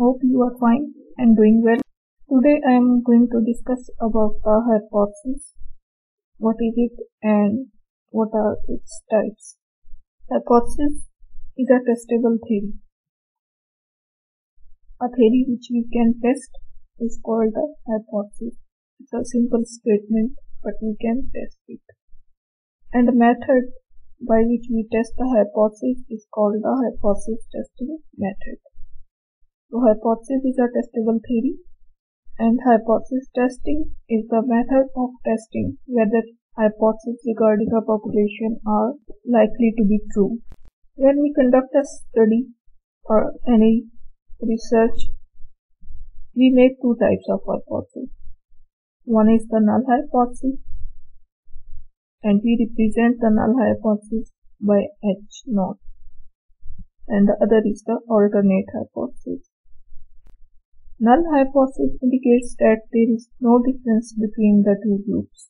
Hope you are fine and doing well. Today I am going to discuss about uh, the hypothesis. What is it and what are its types? Hypothesis is a testable theory. A theory which we can test is called a hypothesis. It's a simple statement but we can test it. And the method by which we test the hypothesis is called the hypothesis testing method. So hypothesis is a testable theory and hypothesis testing is the method of testing whether hypotheses regarding a population are likely to be true. When we conduct a study or any research, we make two types of hypotheses. One is the null hypothesis and we represent the null hypothesis by H naught and the other is the alternate hypothesis. Null hypothesis indicates that there is no difference between the two groups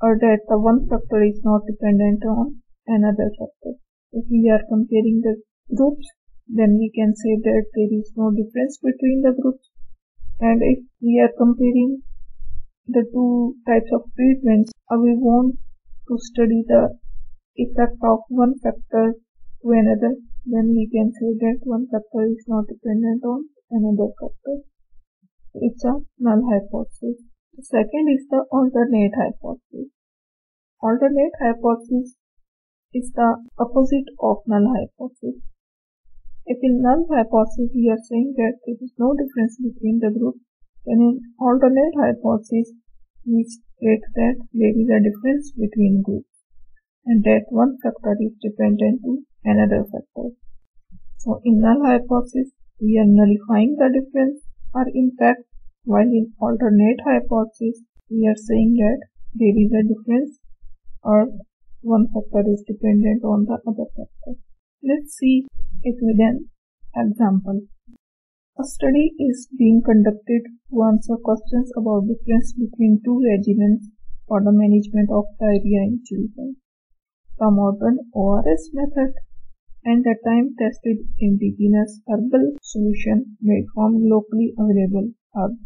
or that the one factor is not dependent on another factor. If we are comparing the groups then we can say that there is no difference between the groups and if we are comparing the two types of treatments uh, we want to study the effect of one factor to another, then we can say that one factor is not dependent on another factor. It's a null hypothesis. The second is the alternate hypothesis. Alternate hypothesis is the opposite of null hypothesis. If in null hypothesis we are saying that there is no difference between the groups, then in alternate hypothesis we state that there is a difference between groups and that one factor is dependent to another factor. So in null hypothesis, we are nullifying the difference or impact while in alternate hypothesis, we are saying that there is a difference or one factor is dependent on the other factor. Let's see it with an example. A study is being conducted to answer questions about difference between two regimens for the management of diarrhea in children. The modern ORS method and the time-tested indigenous herbal solution made from locally available herbs.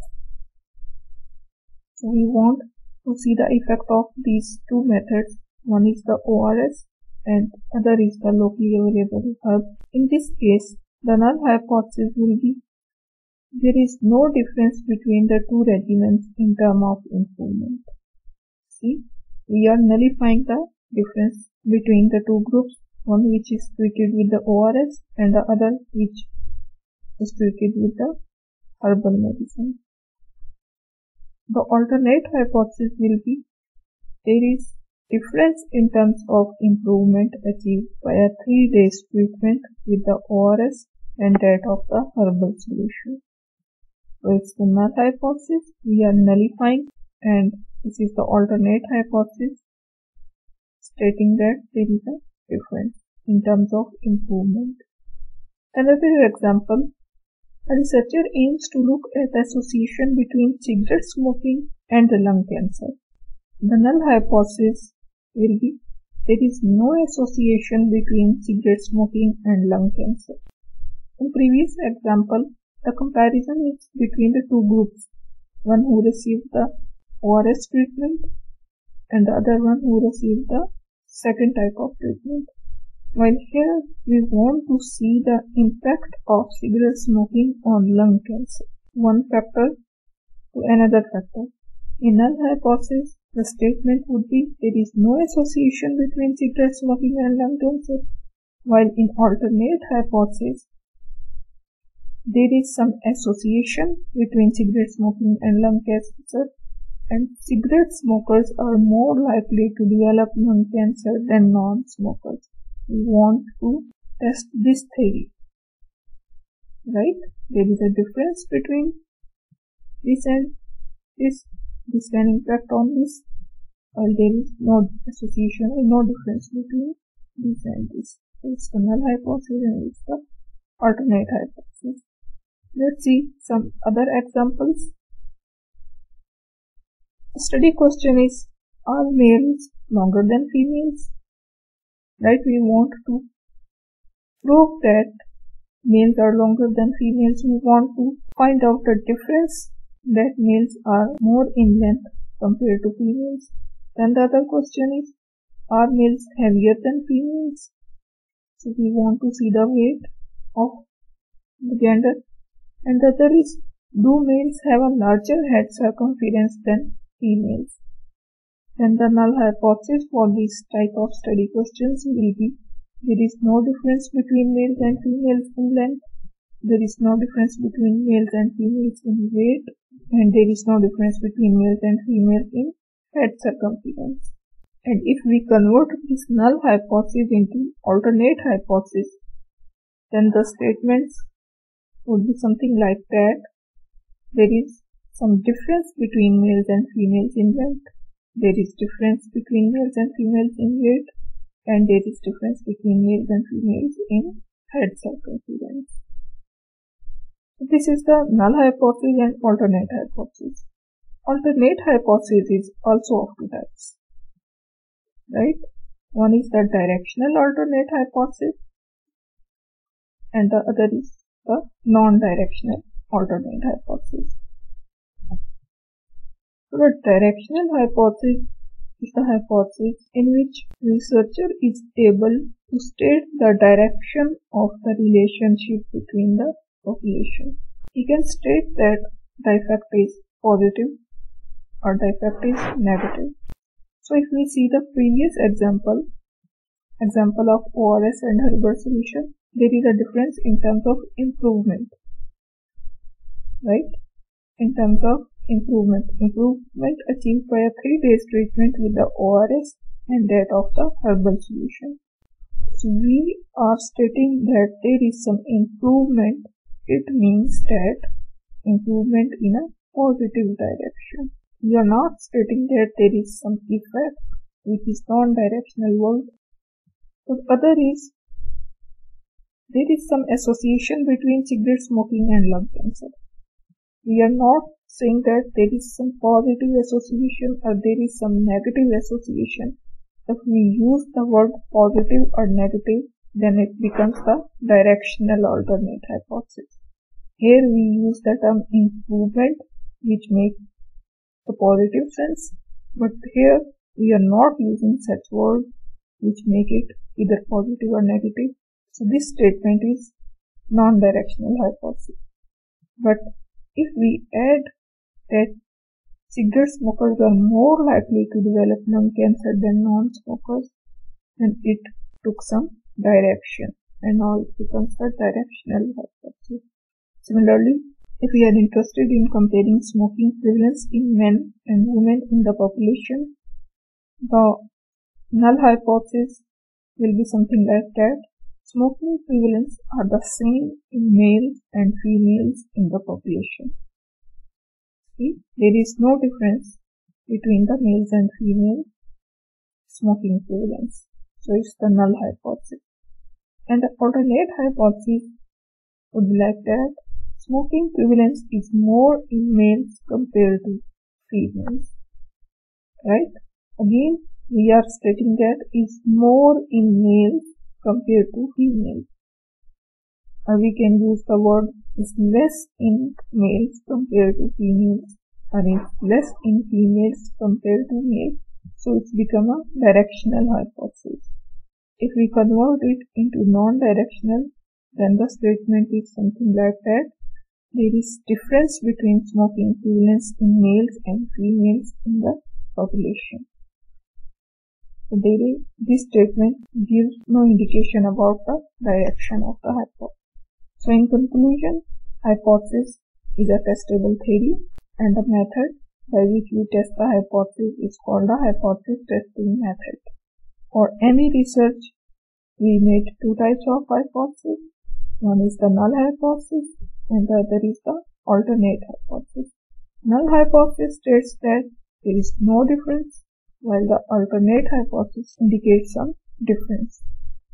So we want to see the effect of these two methods. One is the ORS and other is the locally available herb. In this case, the null hypothesis will be there is no difference between the two regimens in terms of improvement. See, we are nullifying the difference between the two groups, one which is treated with the ORS and the other which is treated with the herbal medicine. The alternate hypothesis will be there is difference in terms of improvement achieved by a three days treatment with the ORS and that of the herbal solution. So it's the null hypothesis we are nullifying and this is the alternate hypothesis stating that there is a difference in terms of improvement. Another example, a researcher aims to look at the association between cigarette smoking and the lung cancer. The null hypothesis will be there is no association between cigarette smoking and lung cancer. In previous example, the comparison is between the two groups, one who received the ORS treatment and the other one who received the second type of treatment. While here we want to see the impact of cigarette smoking on lung cancer, one factor to another factor. In null hypothesis, the statement would be there is no association between cigarette smoking and lung cancer, while in alternate hypothesis, there is some association between cigarette smoking and lung cancer and cigarette smokers are more likely to develop lung cancer than non-smokers. We want to test this theory. Right? There is a difference between this and this. This can impact on this. While there is no association or no difference between this and this. It's the null hypothesis and it's the alternate hypothesis. Let's see some other examples. Study question is Are males longer than females? Right, we want to prove that males are longer than females, we want to find out the difference that males are more in length compared to females. Then the other question is, are males heavier than females? So we want to see the weight of the gender. And the other is, do males have a larger head circumference than females? Then the null hypothesis for this type of study questions will be there is no difference between males and females in length. There is no difference between males and females in weight. And there is no difference between males and females in head circumference. And if we convert this null hypothesis into alternate hypothesis, then the statements would be something like that. There is some difference between males and females in length. There is difference between males and females in weight and there is difference between males and females in head circumference. This is the null hypothesis and alternate hypothesis. Alternate hypothesis is also of two types. Right? One is the directional alternate hypothesis and the other is the non-directional alternate hypothesis. So the directional hypothesis is the hypothesis in which researcher is able to state the direction of the relationship between the population. He can state that the effect is positive or the effect is negative. So if we see the previous example, example of ORS and herbal solution, there is a difference in terms of improvement, right? In terms of improvement. Improvement achieved by a three days treatment with the ORS and that of the herbal solution. So we are stating that there is some improvement. It means that improvement in a positive direction. We are not stating that there is some effect which is non-directional word. The other is there is some association between cigarette smoking and lung cancer. We are not saying that there is some positive association or there is some negative association. If we use the word positive or negative, then it becomes the directional alternate hypothesis. Here we use the term improvement, which makes the positive sense, but here we are not using such word which make it either positive or negative. So this statement is non-directional hypothesis. But if we add that cigarette smokers are more likely to develop lung cancer than non-smokers, then it took some direction and now it becomes a directional hypothesis. Similarly, if we are interested in comparing smoking prevalence in men and women in the population, the null hypothesis will be something like that. Smoking prevalence are the same in males and females in the population. See, there is no difference between the males and females smoking prevalence. So it's the null hypothesis. And the alternate hypothesis would be like that smoking prevalence is more in males compared to females. Right? Again, we are stating that is more in males compared to females. Or we can use the word is less in males compared to females or is less in females compared to males. So it's become a directional hypothesis. If we convert it into non-directional, then the statement is something like that. There is difference between smoking prevalence in males and females in the population. So this statement gives no indication about the direction of the hypothesis. So in conclusion, hypothesis is a testable theory and the method by which we test the hypothesis is called the hypothesis testing method. For any research, we made two types of hypothesis. One is the null hypothesis and the other is the alternate hypothesis. Null hypothesis states that there is no difference while the alternate hypothesis indicates some difference.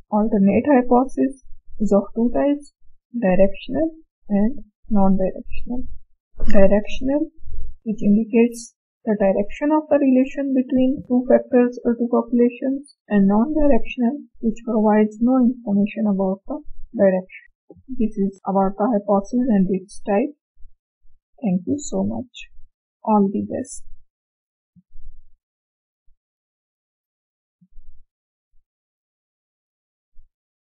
Alternate hypothesis is of two types directional and non-directional. Directional, which indicates the direction of the relation between two factors or two populations, and non-directional, which provides no information about the direction. This is about the hypothesis and its type. Thank you so much. All the best.